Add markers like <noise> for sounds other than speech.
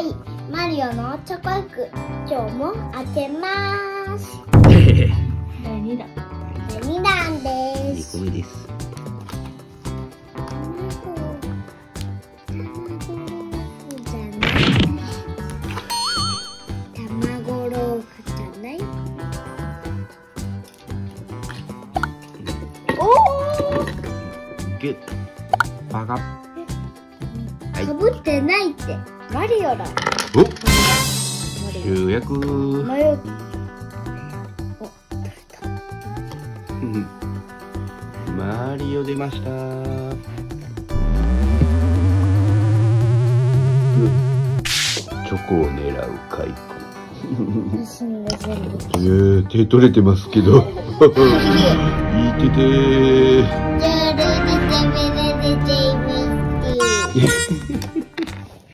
い。マリオのチョコエッグ今日も開けます。<laughs> 第2弾第2弾で2す個目ですッ。パカ。ッはいかぶってないって。マリオだ。お？マリ主役マリオうんマリオ出ました。チョコを狙うカイ君私の全部。えー、手取れてますけど。<laughs> いい手 <laughs> 耶嘿嘿